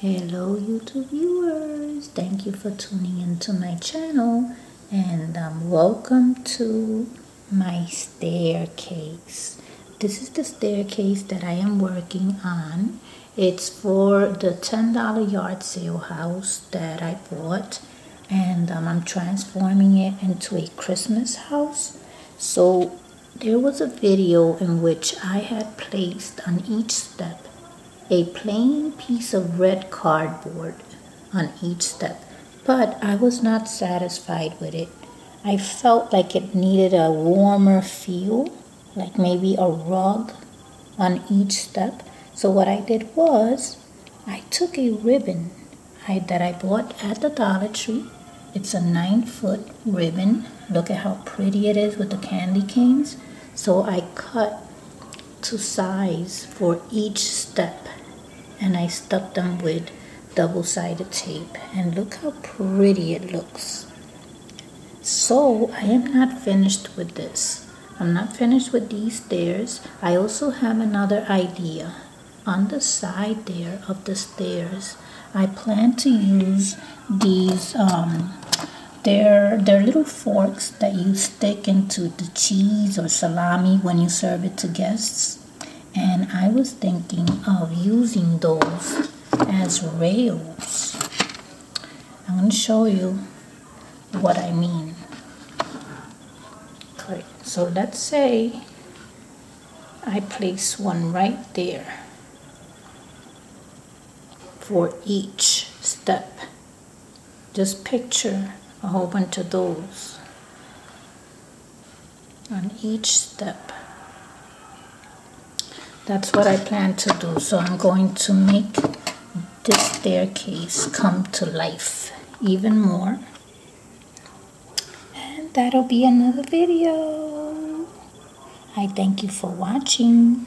Hello YouTube viewers, thank you for tuning into my channel and um, welcome to my staircase. This is the staircase that I am working on. It's for the $10 yard sale house that I bought and um, I'm transforming it into a Christmas house. So there was a video in which I had placed on each step a plain piece of red cardboard on each step, but I was not satisfied with it. I felt like it needed a warmer feel, like maybe a rug on each step. So what I did was I took a ribbon I, that I bought at the Dollar Tree. It's a nine foot ribbon. Look at how pretty it is with the candy canes. So I cut to size for each step and I stuck them with double-sided tape. And look how pretty it looks. So I am not finished with this. I'm not finished with these stairs. I also have another idea. On the side there of the stairs I plan to use these um, they're, they're little forks that you stick into the cheese or salami when you serve it to guests. And I was thinking of using those as rails. I'm going to show you what I mean. Okay, so let's say I place one right there for each step. Just picture a whole bunch of those on each step. That's what I plan to do. So I'm going to make this staircase come to life even more. And that'll be another video. I thank you for watching.